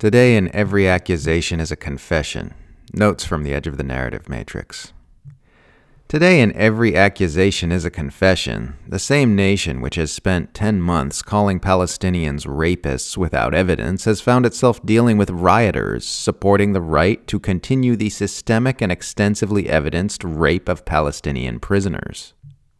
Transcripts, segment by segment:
Today, in every accusation is a confession. Notes from the edge of the narrative matrix. Today, in every accusation is a confession. The same nation which has spent 10 months calling Palestinians rapists without evidence has found itself dealing with rioters supporting the right to continue the systemic and extensively evidenced rape of Palestinian prisoners.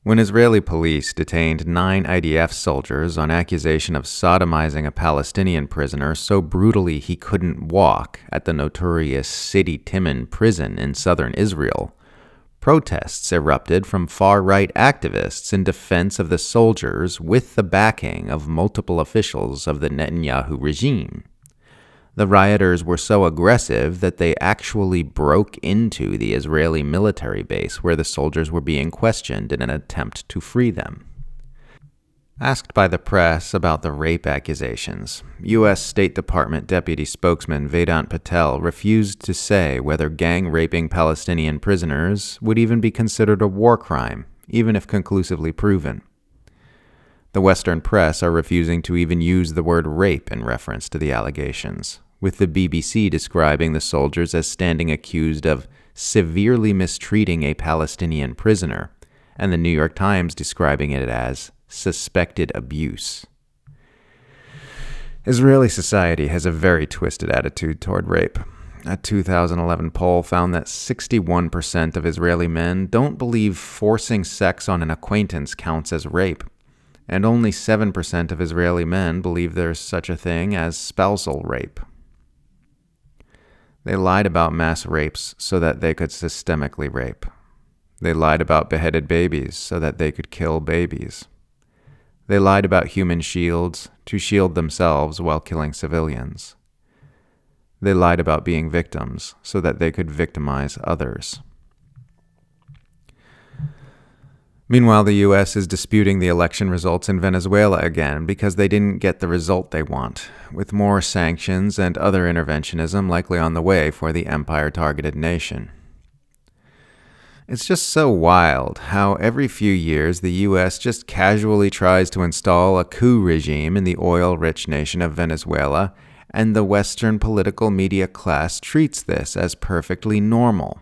When Israeli police detained nine IDF soldiers on accusation of sodomizing a Palestinian prisoner so brutally he couldn't walk at the notorious Sde Teiman prison in southern Israel, protests erupted from far right activists in defense of the soldiers with the backing of multiple officials of the Netanyahu regime. The rioters were so aggressive that they actually broke into the Israeli military base where the soldiers were being questioned in an attempt to free them. Asked by the press about the rape accusations, U.S. State Department Deputy Spokesman Vedant Patel refused to say whether gang raping Palestinian prisoners would even be considered a war crime, even if conclusively proven. The Western press are refusing to even use the word rape in reference to the allegations, with the BBC describing the soldiers as standing accused of severely mistreating a Palestinian prisoner, and the New York Times describing it as suspected abuse. Israeli society has a very twisted attitude toward rape. A 2011 poll found that 61% of Israeli men don't believe forcing sex on an acquaintance counts as rape and only 7% of Israeli men believe there's such a thing as spousal rape. They lied about mass rapes so that they could systemically rape. They lied about beheaded babies so that they could kill babies. They lied about human shields to shield themselves while killing civilians. They lied about being victims so that they could victimize others. Meanwhile, the US is disputing the election results in Venezuela again because they didn't get the result they want, with more sanctions and other interventionism likely on the way for the empire targeted nation. It's just so wild how every few years the US just casually tries to install a coup regime in the oil rich nation of Venezuela, and the Western political media class treats this as perfectly normal.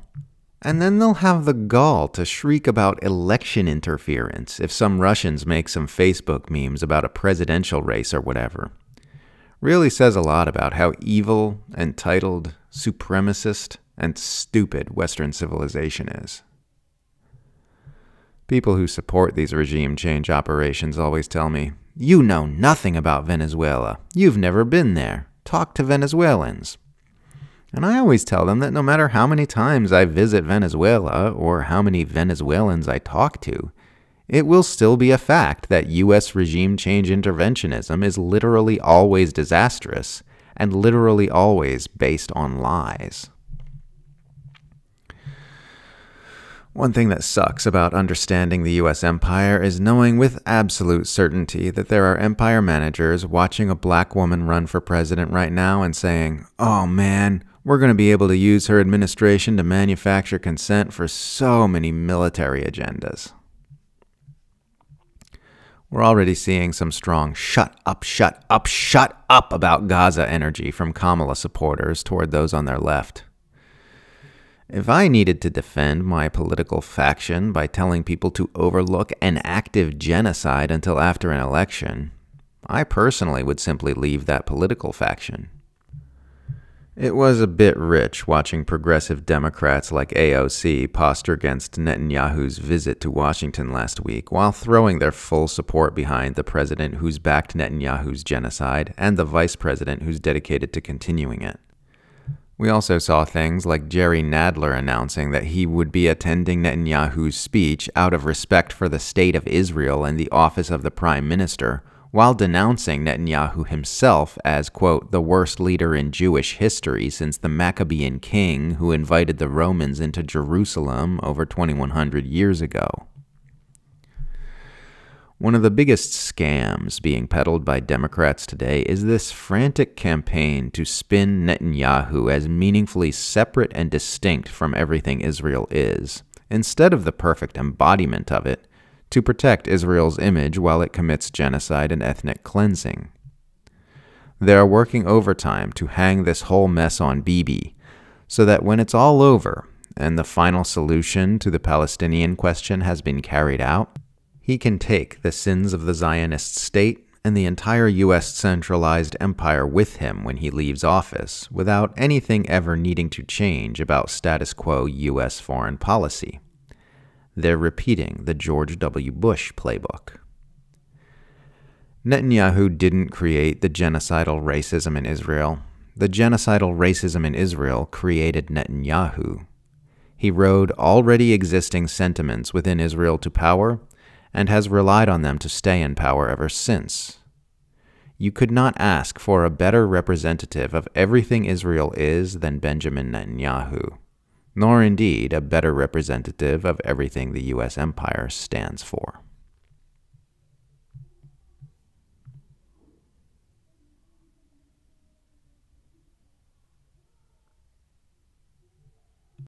And then they'll have the gall to shriek about election interference if some Russians make some Facebook memes about a presidential race or whatever. Really says a lot about how evil, entitled, supremacist, and stupid Western civilization is. People who support these regime change operations always tell me, You know nothing about Venezuela. You've never been there. Talk to Venezuelans. And I always tell them that no matter how many times I visit Venezuela or how many Venezuelans I talk to, it will still be a fact that U.S. regime change interventionism is literally always disastrous and literally always based on lies. One thing that sucks about understanding the US empire is knowing with absolute certainty that there are empire managers watching a black woman run for president right now and saying, oh man, we're going to be able to use her administration to manufacture consent for so many military agendas. We're already seeing some strong shut up, shut up, shut up about Gaza energy from Kamala supporters toward those on their left. If I needed to defend my political faction by telling people to overlook an active genocide until after an election, I personally would simply leave that political faction. It was a bit rich watching progressive Democrats like AOC posture against Netanyahu's visit to Washington last week while throwing their full support behind the president who's backed Netanyahu's genocide and the vice president who's dedicated to continuing it. We also saw things like Jerry Nadler announcing that he would be attending Netanyahu's speech out of respect for the state of Israel and the office of the prime minister while denouncing Netanyahu himself as, quote, the worst leader in Jewish history since the Maccabean king who invited the Romans into Jerusalem over 2100 years ago. One of the biggest scams being peddled by Democrats today is this frantic campaign to spin Netanyahu as meaningfully separate and distinct from everything Israel is, instead of the perfect embodiment of it, to protect Israel's image while it commits genocide and ethnic cleansing. They are working overtime to hang this whole mess on Bibi, so that when it's all over and the final solution to the Palestinian question has been carried out, he can take the sins of the Zionist state and the entire U.S. centralized empire with him when he leaves office without anything ever needing to change about status quo U.S. foreign policy. They're repeating the George W. Bush playbook. Netanyahu didn't create the genocidal racism in Israel. The genocidal racism in Israel created Netanyahu. He rode already existing sentiments within Israel to power and has relied on them to stay in power ever since. You could not ask for a better representative of everything Israel is than Benjamin Netanyahu, nor indeed a better representative of everything the U.S. empire stands for.